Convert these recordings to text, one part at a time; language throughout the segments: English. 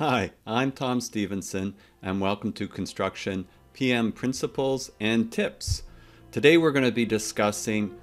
Hi, I'm Tom Stephenson, and welcome to Construction PM Principles and Tips. Today we're going to be discussing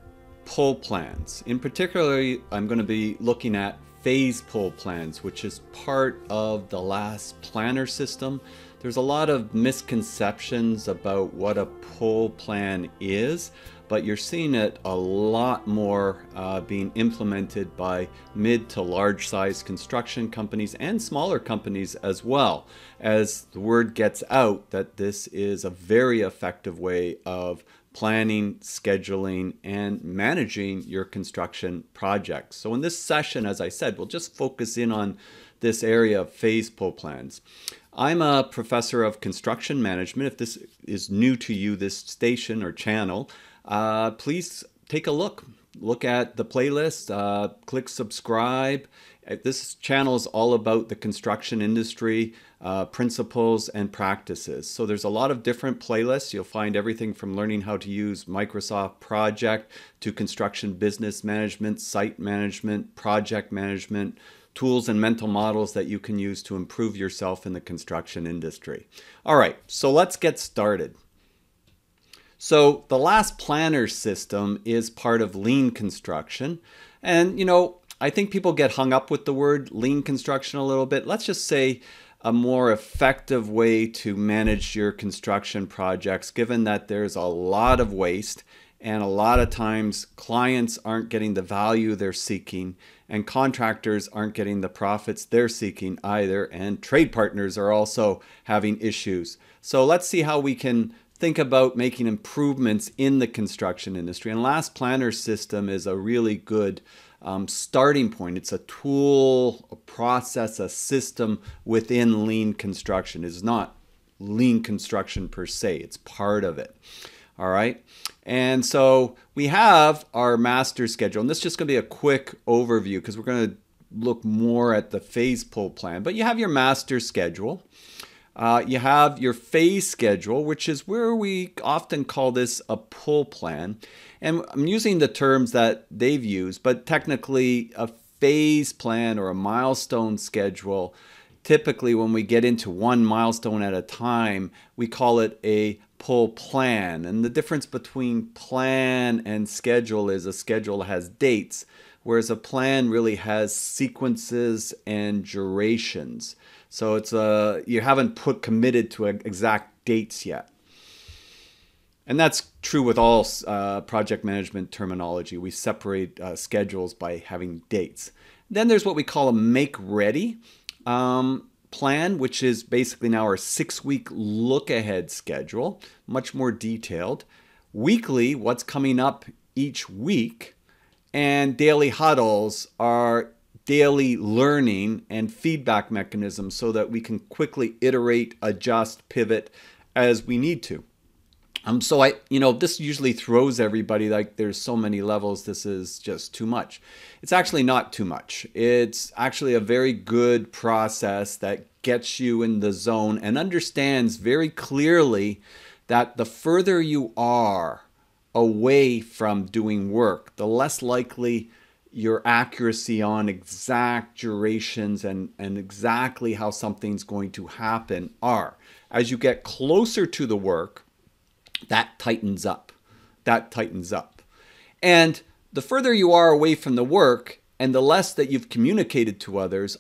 pull plans. In particular, I'm going to be looking at phase pull plans, which is part of the last planner system. There's a lot of misconceptions about what a pull plan is, but you're seeing it a lot more uh, being implemented by mid to large size construction companies and smaller companies as well, as the word gets out that this is a very effective way of planning, scheduling, and managing your construction projects. So in this session, as I said, we'll just focus in on this area of phase pull plans. I'm a professor of construction management. If this is new to you, this station or channel, uh, please take a look. Look at the playlist, uh, click subscribe. Uh, this channel is all about the construction industry, uh, principles, and practices. So there's a lot of different playlists. You'll find everything from learning how to use Microsoft Project to construction business management, site management, project management, tools and mental models that you can use to improve yourself in the construction industry. All right, so let's get started. So the last planner system is part of lean construction. And, you know, I think people get hung up with the word lean construction a little bit. Let's just say a more effective way to manage your construction projects, given that there's a lot of waste and a lot of times clients aren't getting the value they're seeking and contractors aren't getting the profits they're seeking either and trade partners are also having issues. So let's see how we can think about making improvements in the construction industry. And Last Planner System is a really good um, starting point. It's a tool, a process, a system within lean construction. It's not lean construction per se, it's part of it. All right. And so we have our master schedule. And this is just going to be a quick overview because we're going to look more at the phase pull plan. But you have your master schedule. Uh, you have your phase schedule, which is where we often call this a pull plan. And I'm using the terms that they've used, but technically, a phase plan or a milestone schedule, typically, when we get into one milestone at a time, we call it a pull plan. And the difference between plan and schedule is a schedule has dates, whereas a plan really has sequences and durations. So it's a uh, you haven't put committed to exact dates yet. And that's true with all uh, project management terminology. We separate uh, schedules by having dates. Then there's what we call a make ready um, plan, which is basically now our six week look ahead schedule, much more detailed. Weekly, what's coming up each week. And daily huddles are daily learning and feedback mechanisms so that we can quickly iterate, adjust, pivot as we need to. Um, so I, you know, this usually throws everybody like there's so many levels. This is just too much. It's actually not too much. It's actually a very good process that gets you in the zone and understands very clearly that the further you are away from doing work, the less likely your accuracy on exact durations and, and exactly how something's going to happen are. As you get closer to the work, that tightens up. That tightens up. And the further you are away from the work and the less that you've communicated to others,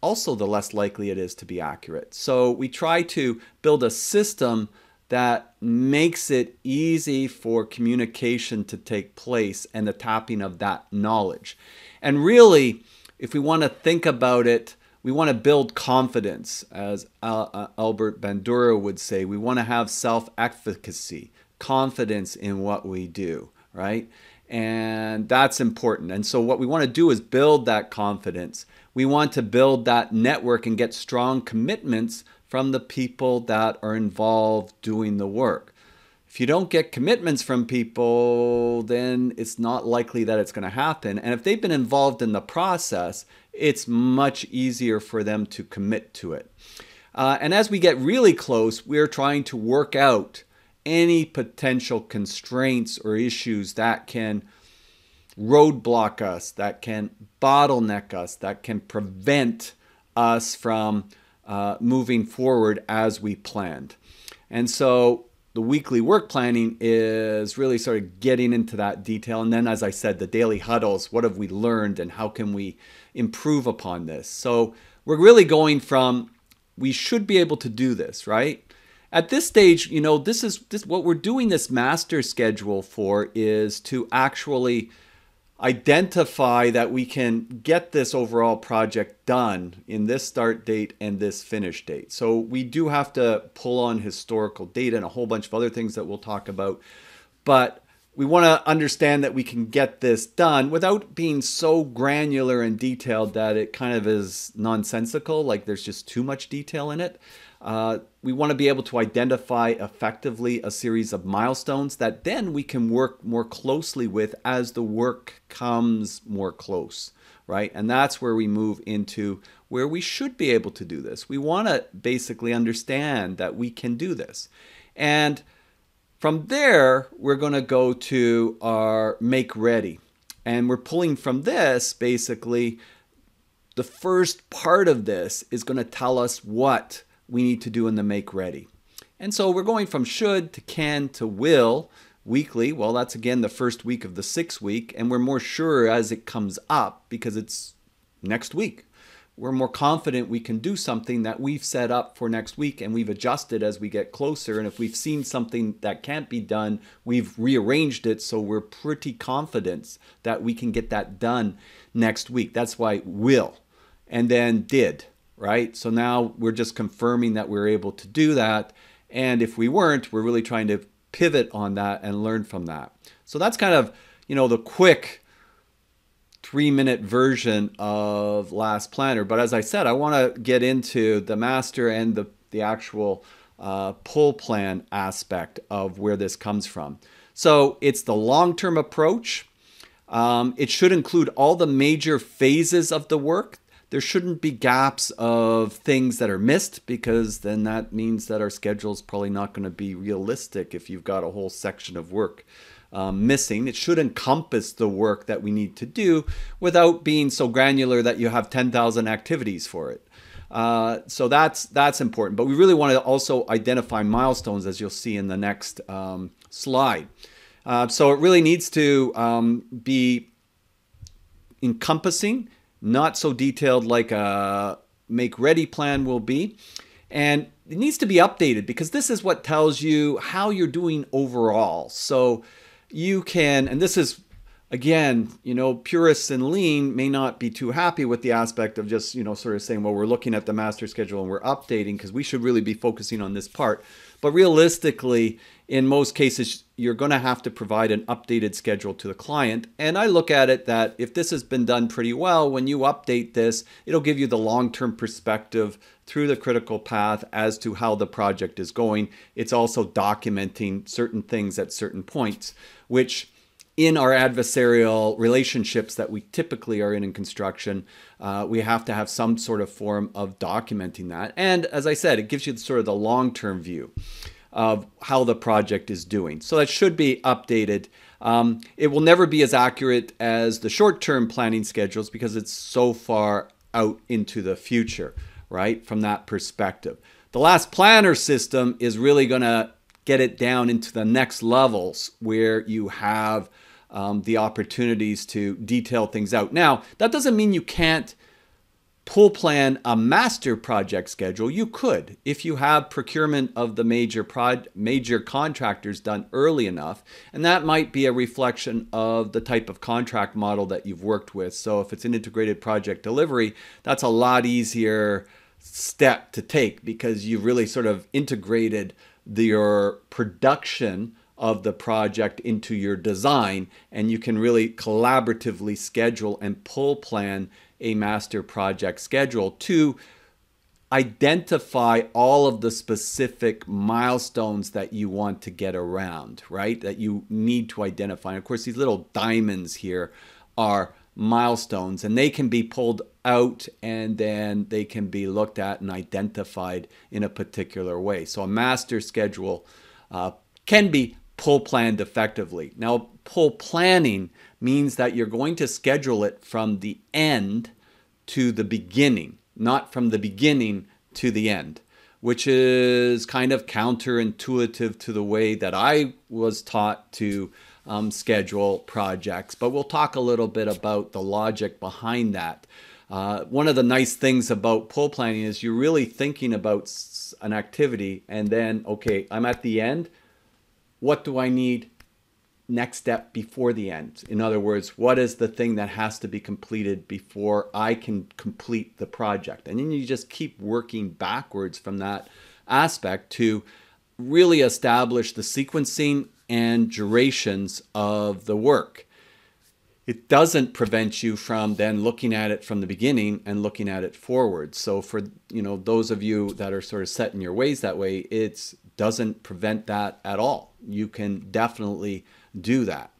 also the less likely it is to be accurate. So we try to build a system that makes it easy for communication to take place and the tapping of that knowledge. And really, if we want to think about it, we want to build confidence, as uh, Albert Bandura would say. We want to have self efficacy, confidence in what we do, right? And that's important. And so, what we want to do is build that confidence. We want to build that network and get strong commitments from the people that are involved doing the work. If you don't get commitments from people, then it's not likely that it's going to happen. And if they've been involved in the process, it's much easier for them to commit to it. Uh, and as we get really close, we're trying to work out any potential constraints or issues that can roadblock us, that can bottleneck us, that can prevent us from uh, moving forward as we planned. And so the weekly work planning is really sort of getting into that detail. And then, as I said, the daily huddles what have we learned and how can we improve upon this? So we're really going from we should be able to do this, right? At this stage, you know, this is this what we're doing this master schedule for is to actually identify that we can get this overall project done in this start date and this finish date. So we do have to pull on historical data and a whole bunch of other things that we'll talk about. But we want to understand that we can get this done without being so granular and detailed that it kind of is nonsensical, like there's just too much detail in it. Uh, we want to be able to identify effectively a series of milestones that then we can work more closely with as the work comes more close, right? And that's where we move into where we should be able to do this. We want to basically understand that we can do this. And from there, we're going to go to our make ready. And we're pulling from this basically the first part of this is going to tell us what we need to do in the make ready. And so we're going from should to can to will weekly. Well, that's again the first week of the sixth week, and we're more sure as it comes up because it's next week. We're more confident we can do something that we've set up for next week and we've adjusted as we get closer. And if we've seen something that can't be done, we've rearranged it so we're pretty confident that we can get that done next week. That's why will and then did right? So now we're just confirming that we're able to do that. And if we weren't, we're really trying to pivot on that and learn from that. So that's kind of, you know, the quick three minute version of Last Planner. But as I said, I want to get into the master and the, the actual uh, pull plan aspect of where this comes from. So it's the long term approach. Um, it should include all the major phases of the work there shouldn't be gaps of things that are missed because then that means that our schedule is probably not going to be realistic if you've got a whole section of work um, missing. It should encompass the work that we need to do without being so granular that you have 10,000 activities for it. Uh, so that's that's important. But we really want to also identify milestones, as you'll see in the next um, slide. Uh, so it really needs to um, be encompassing not so detailed like a make ready plan will be. And it needs to be updated because this is what tells you how you're doing overall. So you can, and this is again, you know, purists and lean may not be too happy with the aspect of just, you know, sort of saying, well, we're looking at the master schedule and we're updating because we should really be focusing on this part. But realistically, in most cases, you're going to have to provide an updated schedule to the client. And I look at it that if this has been done pretty well, when you update this, it'll give you the long term perspective through the critical path as to how the project is going. It's also documenting certain things at certain points, which in our adversarial relationships that we typically are in in construction, uh, we have to have some sort of form of documenting that. And as I said, it gives you sort of the long term view of how the project is doing. So that should be updated. Um, it will never be as accurate as the short term planning schedules because it's so far out into the future, right? From that perspective. The last planner system is really going to get it down into the next levels where you have um, the opportunities to detail things out. Now, that doesn't mean you can't pull plan a master project schedule. You could if you have procurement of the major prod, major contractors done early enough, and that might be a reflection of the type of contract model that you've worked with. So if it's an integrated project delivery, that's a lot easier step to take because you've really sort of integrated the, your production of the project into your design and you can really collaboratively schedule and pull plan a master project schedule to identify all of the specific milestones that you want to get around, right? That you need to identify. And of course, these little diamonds here are milestones and they can be pulled out and then they can be looked at and identified in a particular way. So a master schedule uh, can be pull planned effectively. Now, pull planning means that you're going to schedule it from the end to the beginning, not from the beginning to the end, which is kind of counterintuitive to the way that I was taught to um, schedule projects. But we'll talk a little bit about the logic behind that. Uh, one of the nice things about pull planning is you're really thinking about an activity and then, okay, I'm at the end. What do I need next step before the end? In other words, what is the thing that has to be completed before I can complete the project? And then you just keep working backwards from that aspect to really establish the sequencing and durations of the work. It doesn't prevent you from then looking at it from the beginning and looking at it forward. So for you know those of you that are sort of set in your ways that way, it doesn't prevent that at all. You can definitely do that.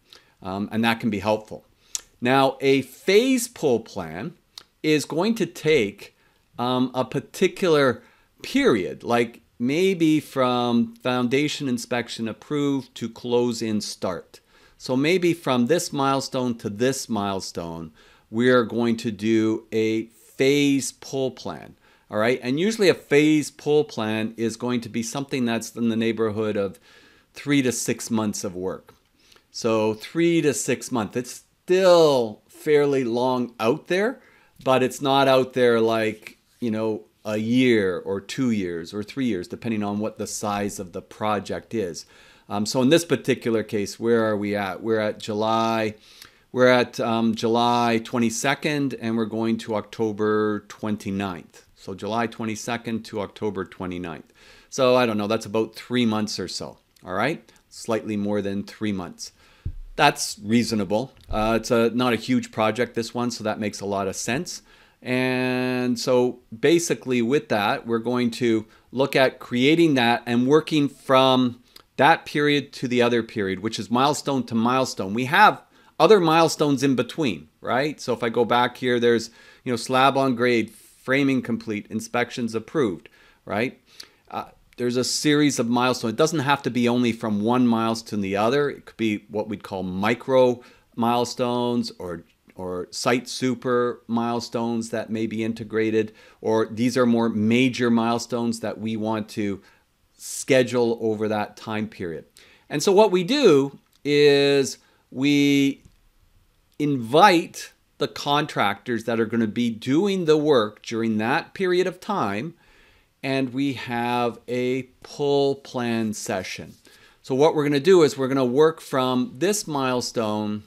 Um, and that can be helpful. Now, a phase pull plan is going to take um, a particular period, like maybe from foundation inspection approved to close in start. So maybe from this milestone to this milestone, we're going to do a phase pull plan. All right. And usually a phase pull plan is going to be something that's in the neighborhood of three to six months of work. So three to six months. It's still fairly long out there, but it's not out there like, you know, a year or two years or three years, depending on what the size of the project is. Um, so in this particular case, where are we at? We're at July. We're at um, July 22nd, and we're going to October 29th. So July 22nd to October 29th. So I don't know, that's about three months or so. All right, slightly more than three months that's reasonable. Uh, it's a not a huge project this one, so that makes a lot of sense. And so basically with that, we're going to look at creating that and working from that period to the other period, which is milestone to milestone. We have other milestones in between, right? So if I go back here, there's, you know, slab on grade, framing complete, inspections approved, right? Uh, there's a series of milestones. It doesn't have to be only from one milestone to the other. It could be what we'd call micro milestones or or site super milestones that may be integrated, or these are more major milestones that we want to schedule over that time period. And so what we do is we invite the contractors that are going to be doing the work during that period of time and we have a pull plan session. So what we're going to do is we're going to work from this milestone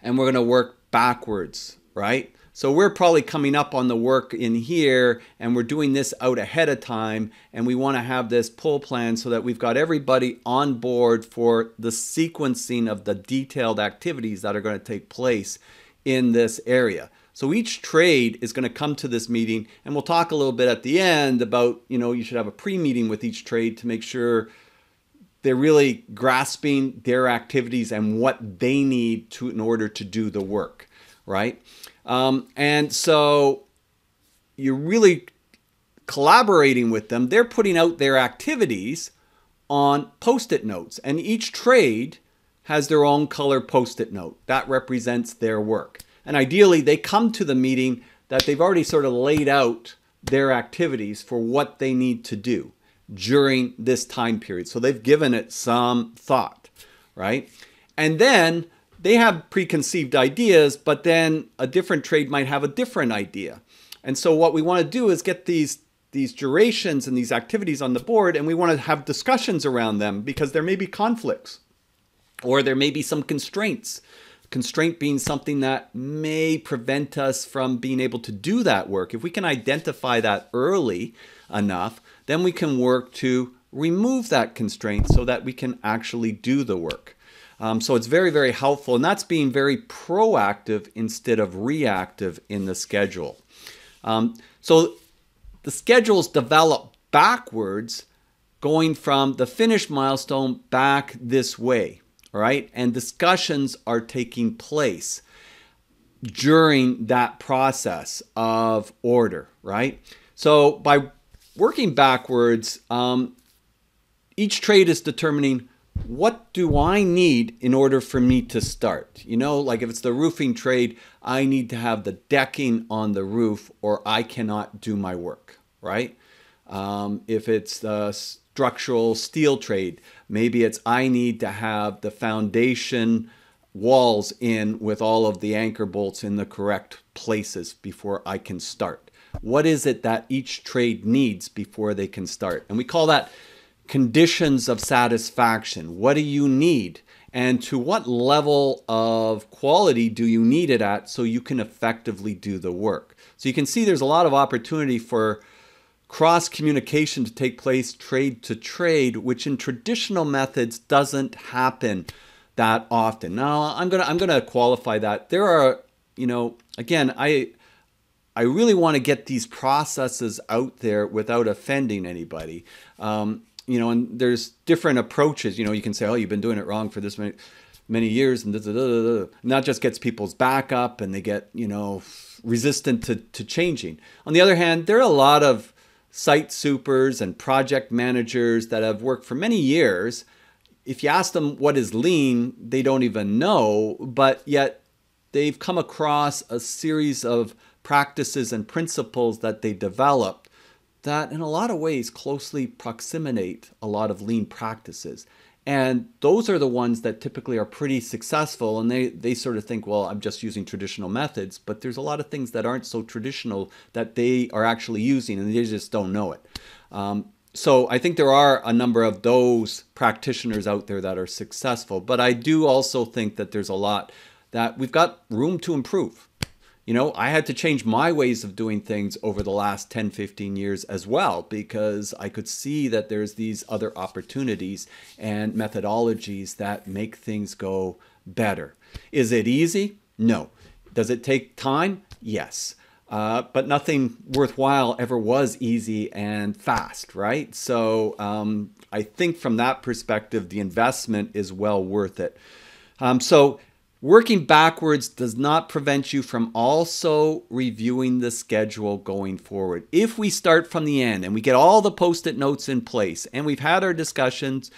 and we're going to work backwards, right? So we're probably coming up on the work in here and we're doing this out ahead of time and we want to have this pull plan so that we've got everybody on board for the sequencing of the detailed activities that are going to take place in this area. So each trade is going to come to this meeting and we'll talk a little bit at the end about, you know, you should have a pre-meeting with each trade to make sure they're really grasping their activities and what they need to in order to do the work, right? Um, and so you're really collaborating with them. They're putting out their activities on post-it notes and each trade has their own color post-it note. That represents their work. And ideally, they come to the meeting that they've already sort of laid out their activities for what they need to do during this time period. So they've given it some thought, right? And then they have preconceived ideas, but then a different trade might have a different idea. And so what we want to do is get these these durations and these activities on the board and we want to have discussions around them because there may be conflicts or there may be some constraints constraint being something that may prevent us from being able to do that work. If we can identify that early enough, then we can work to remove that constraint so that we can actually do the work. Um, so it's very, very helpful, and that's being very proactive instead of reactive in the schedule. Um, so the schedules develop backwards, going from the finish milestone back this way right? And discussions are taking place during that process of order, right? So by working backwards, um, each trade is determining what do I need in order for me to start? You know, like if it's the roofing trade, I need to have the decking on the roof or I cannot do my work, right? Um, if it's the structural steel trade, maybe it's I need to have the foundation walls in with all of the anchor bolts in the correct places before I can start. What is it that each trade needs before they can start? And we call that conditions of satisfaction. What do you need? And to what level of quality do you need it at so you can effectively do the work? So you can see there's a lot of opportunity for cross communication to take place trade to trade, which in traditional methods doesn't happen that often. Now, I'm gonna I'm gonna qualify that. There are, you know, again, I I really want to get these processes out there without offending anybody. Um, you know, and there's different approaches. You know, you can say, oh, you've been doing it wrong for this many many years, and, da, da, da, and that just gets people's back up, and they get you know resistant to to changing. On the other hand, there are a lot of site supers and project managers that have worked for many years. If you ask them what is lean, they don't even know, but yet they've come across a series of practices and principles that they developed that in a lot of ways closely proximate a lot of lean practices. And those are the ones that typically are pretty successful. And they, they sort of think, well, I'm just using traditional methods. But there's a lot of things that aren't so traditional that they are actually using and they just don't know it. Um, so I think there are a number of those practitioners out there that are successful. But I do also think that there's a lot that we've got room to improve. You know, I had to change my ways of doing things over the last 10, 15 years as well, because I could see that there's these other opportunities and methodologies that make things go better. Is it easy? No. Does it take time? Yes. Uh, but nothing worthwhile ever was easy and fast, right? So um, I think from that perspective, the investment is well worth it. Um, so Working backwards does not prevent you from also reviewing the schedule going forward. If we start from the end and we get all the post it notes in place and we've had our discussions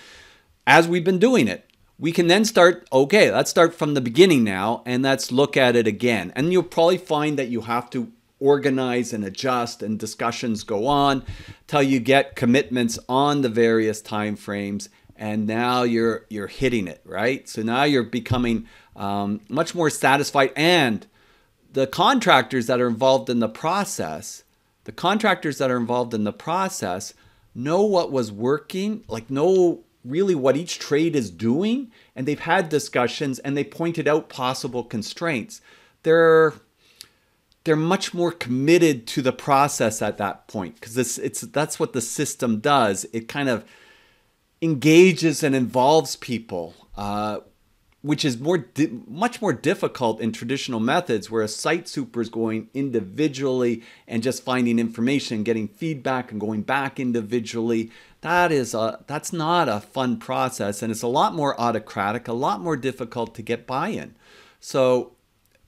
as we've been doing it, we can then start, okay, let's start from the beginning now and let's look at it again. And you'll probably find that you have to organize and adjust and discussions go on till you get commitments on the various time frames and now you're you're hitting it, right? So now you're becoming um, much more satisfied. And the contractors that are involved in the process, the contractors that are involved in the process know what was working, like know really what each trade is doing, and they've had discussions and they pointed out possible constraints. They're they're much more committed to the process at that point because it's it's that's what the system does. It kind of engages and involves people. Uh, which is more di- much more difficult in traditional methods where a site super is going individually and just finding information getting feedback and going back individually. That is a that's not a fun process and it's a lot more autocratic a lot more difficult to get buy-in. So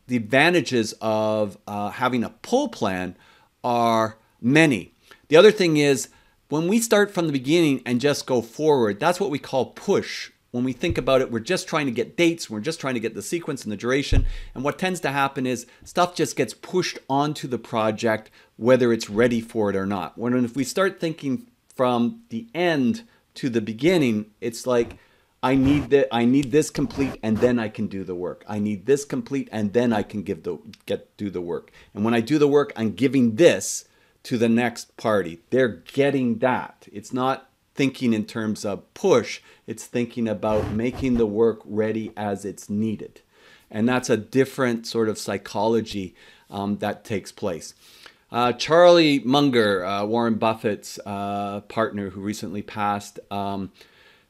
the advantages of uh, having a pull plan are many. The other thing is when we start from the beginning and just go forward that's what we call push when we think about it, we're just trying to get dates, we're just trying to get the sequence and the duration. And what tends to happen is stuff just gets pushed onto the project, whether it's ready for it or not. When if we start thinking from the end to the beginning, it's like, I need that I need this complete and then I can do the work. I need this complete and then I can give the get do the work. And when I do the work, I'm giving this to the next party. They're getting that. It's not thinking in terms of push, it's thinking about making the work ready as it's needed. And that's a different sort of psychology um, that takes place. Uh, Charlie Munger, uh, Warren Buffett's uh, partner who recently passed, um,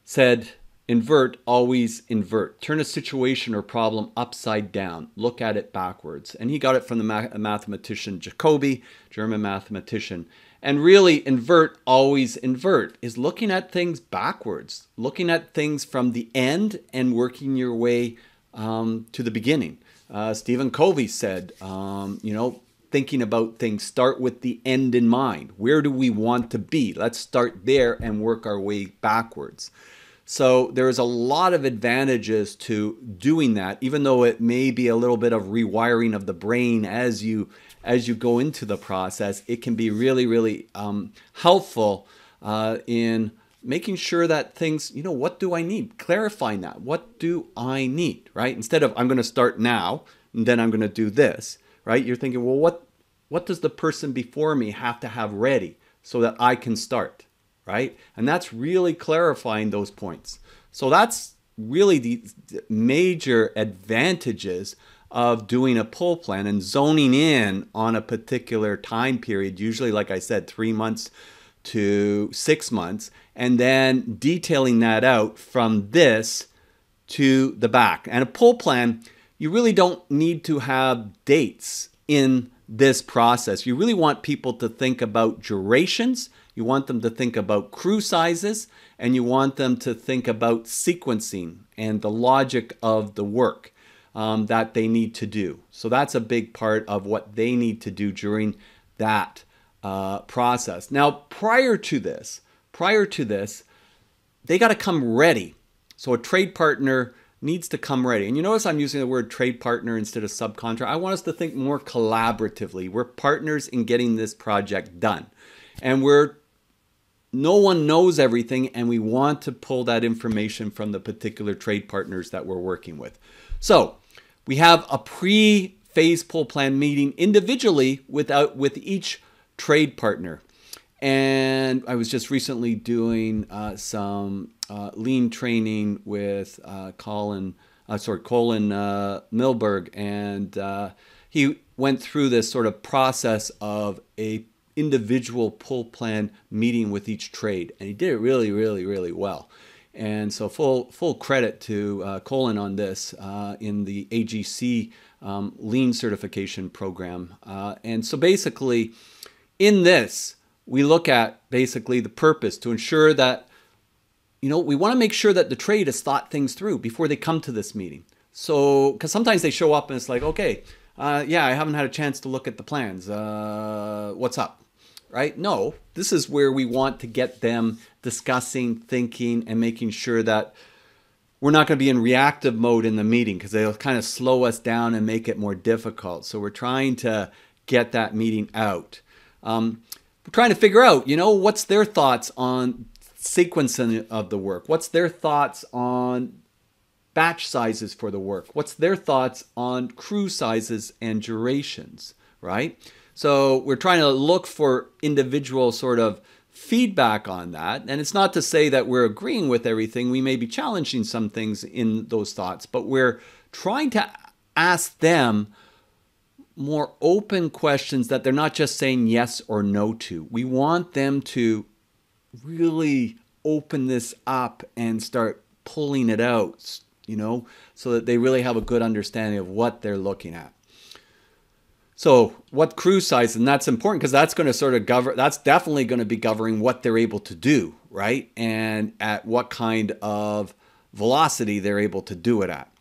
said, Invert, always invert. Turn a situation or problem upside down. Look at it backwards. And he got it from the ma- mathematician Jacobi, German mathematician. And really, invert, always invert, is looking at things backwards, looking at things from the end and working your way um, to the beginning. Uh, Stephen Covey said, um, you know, thinking about things, start with the end in mind. Where do we want to be? Let's start there and work our way backwards. So there's a lot of advantages to doing that, even though it may be a little bit of rewiring of the brain as you as you go into the process, it can be really, really um, helpful uh, in making sure that things, you know, what do I need? Clarifying that. What do I need, right? Instead of I'm going to start now and then I'm going to do this, right? You're thinking, well, what what does the person before me have to have ready so that I can start, right? And that's really clarifying those points. So that's really the major advantages of doing a pull plan and zoning in on a particular time period, usually, like I said, three months to six months, and then detailing that out from this to the back. And a pull plan, you really don't need to have dates in this process. You really want people to think about durations, you want them to think about crew sizes, and you want them to think about sequencing and the logic of the work um, that they need to do. So that's a big part of what they need to do during that uh, process. Now, prior to this, prior to this, they got to come ready. So a trade partner needs to come ready. And you notice I'm using the word trade partner instead of subcontractor. I want us to think more collaboratively. We're partners in getting this project done. And we're no one knows everything and we want to pull that information from the particular trade partners that we're working with. So, we have a pre-phase pull plan meeting individually without with each trade partner. And I was just recently doing uh, some uh, lean training with uh, Colin, uh, sorry, Colin uh, Milberg, and uh, he went through this sort of process of a individual pull plan meeting with each trade, and he did it really, really, really well. And so full full credit to uh, Colin on this uh, in the AGC um, Lean certification program. Uh, and so basically, in this, we look at basically the purpose to ensure that, you know, we want to make sure that the trade has thought things through before they come to this meeting. So, because sometimes they show up and it's like, okay, uh, yeah, I haven't had a chance to look at the plans. Uh, what's up? Right? No, this is where we want to get them discussing, thinking, and making sure that we're not going to be in reactive mode in the meeting because they'll kind of slow us down and make it more difficult. So we're trying to get that meeting out. Um, we're trying to figure out, you know, what's their thoughts on sequencing of the work? What's their thoughts on batch sizes for the work? What's their thoughts on crew sizes and durations, right? So we're trying to look for individual sort of feedback on that. And it's not to say that we're agreeing with everything. We may be challenging some things in those thoughts, but we're trying to ask them more open questions that they're not just saying yes or no to. We want them to really open this up and start pulling it out, you know, so that they really have a good understanding of what they're looking at. So, what crew size, and that's important because that's going to sort of govern, that's definitely going to be governing what they're able to do, right? And at what kind of velocity they're able to do it at.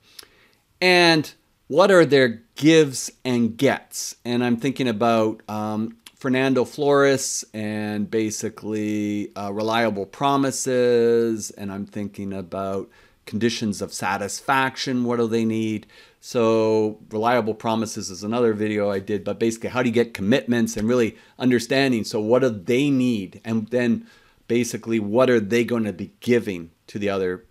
And what are their gives and gets? And I'm thinking about um, Fernando Flores and basically uh, reliable promises, and I'm thinking about conditions of satisfaction. What do they need? So, reliable promises is another video I did, but basically, how do you get commitments and really understanding? So, what do they need? And then, basically, what are they going to be giving to the other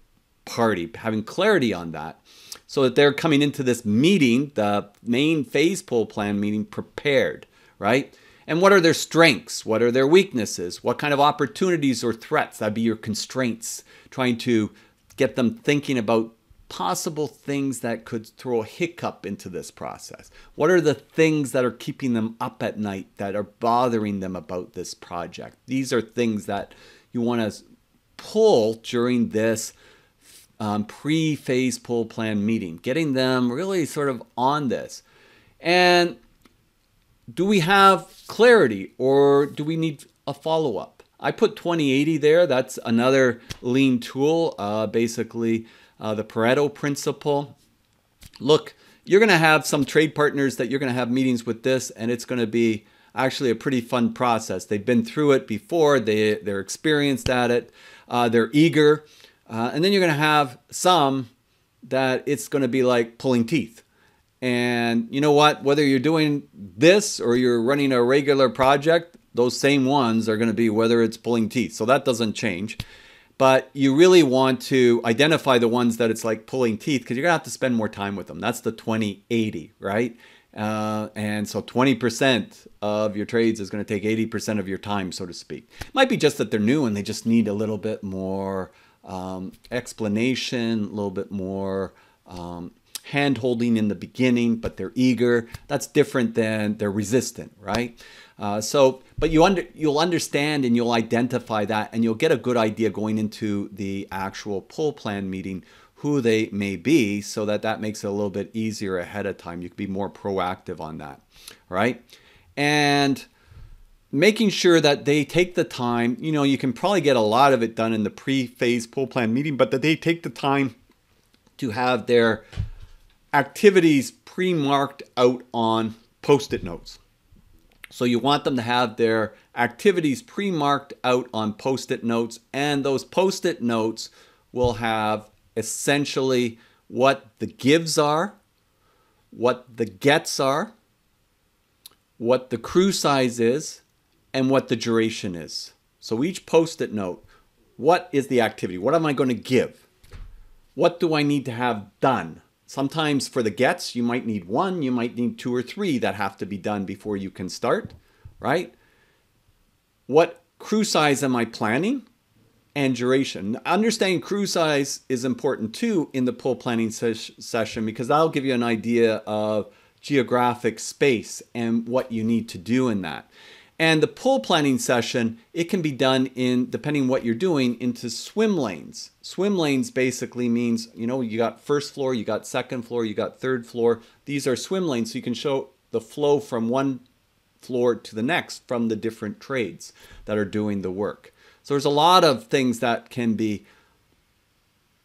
party? Having clarity on that so that they're coming into this meeting, the main phase pull plan meeting, prepared, right? And what are their strengths? What are their weaknesses? What kind of opportunities or threats? That'd be your constraints, trying to get them thinking about possible things that could throw a hiccup into this process. What are the things that are keeping them up at night that are bothering them about this project? These are things that you want to pull during this um, pre phase pull plan meeting, getting them really sort of on this. And do we have clarity or do we need a follow up? I put 2080 there. That's another lean tool, uh, basically uh, the Pareto principle. Look, you're going to have some trade partners that you're going to have meetings with this, and it's going to be actually a pretty fun process. They've been through it before, they, they're experienced at it, uh, they're eager. Uh, and then you're going to have some that it's going to be like pulling teeth. And you know what? Whether you're doing this or you're running a regular project, those same ones are going to be whether it's pulling teeth. So that doesn't change. But you really want to identify the ones that it's like pulling teeth because you're going to have to spend more time with them. That's the 2080, right? Uh, and so 20% of your trades is going to take 80% of your time, so to speak. It might be just that they're new and they just need a little bit more um, explanation, a little bit more um, hand holding in the beginning, but they're eager. That's different than they're resistant, right? Uh, so, but you under, you'll understand and you'll identify that and you'll get a good idea going into the actual pull plan meeting who they may be so that that makes it a little bit easier ahead of time. You can be more proactive on that, right? And making sure that they take the time, you know, you can probably get a lot of it done in the pre-phase pull plan meeting, but that they take the time to have their activities pre-marked out on post-it notes. So you want them to have their activities pre-marked out on post-it notes and those post-it notes will have essentially what the gives are, what the gets are, what the crew size is, and what the duration is. So each post-it note, what is the activity? What am I going to give? What do I need to have done? Sometimes for the gets, you might need one, you might need two or three that have to be done before you can start, right? What crew size am I planning? And duration. Understanding crew size is important too in the pull planning ses session because that'll give you an idea of geographic space and what you need to do in that. And the pull planning session, it can be done in, depending what you're doing, into swim lanes. Swim lanes basically means, you know, you got first floor, you got second floor, you got third floor. These are swim lanes, so you can show the flow from one floor to the next from the different trades that are doing the work. So there's a lot of things that can be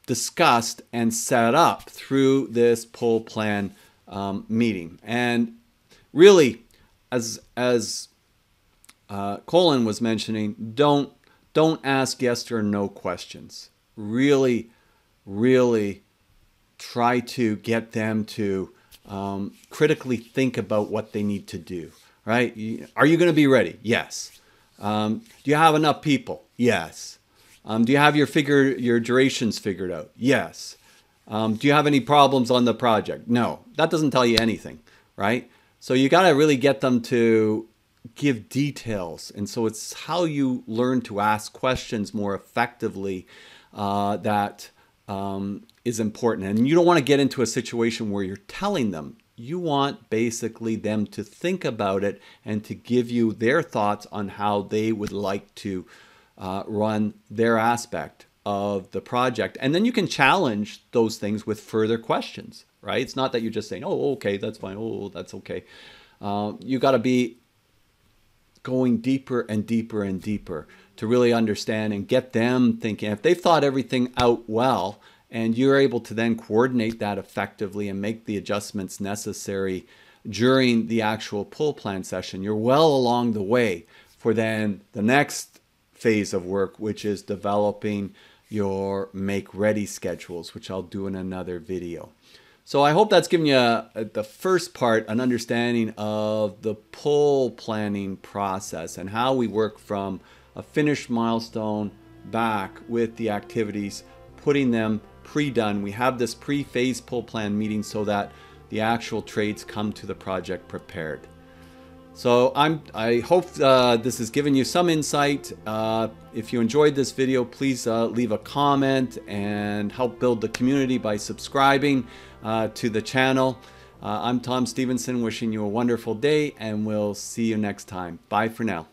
discussed and set up through this pull plan um, meeting. And really, as, as uh, Colin was mentioning, don't don't ask yes or no questions. Really, really try to get them to um, critically think about what they need to do. Right? Are you going to be ready? Yes. Um, do you have enough people? Yes. Um, do you have your figure your durations figured out? Yes. Um, do you have any problems on the project? No. That doesn't tell you anything, right? So you got to really get them to give details. And so it's how you learn to ask questions more effectively uh, that um, is important. And you don't want to get into a situation where you're telling them. You want basically them to think about it and to give you their thoughts on how they would like to uh, run their aspect of the project. And then you can challenge those things with further questions, right? It's not that you're just saying, oh, okay, that's fine. Oh, that's okay. Uh, you got to be going deeper and deeper and deeper to really understand and get them thinking. If they've thought everything out well, and you're able to then coordinate that effectively and make the adjustments necessary during the actual pull plan session, you're well along the way for then the next phase of work, which is developing your make ready schedules, which I'll do in another video. So I hope that's given you a, the first part, an understanding of the pull planning process and how we work from a finished milestone back with the activities, putting them pre-done. We have this pre-phase pull plan meeting so that the actual trades come to the project prepared. So I'm, I hope uh, this has given you some insight. Uh, if you enjoyed this video, please uh, leave a comment and help build the community by subscribing uh, to the channel. Uh, I'm Tom Stephenson wishing you a wonderful day and we'll see you next time. Bye for now.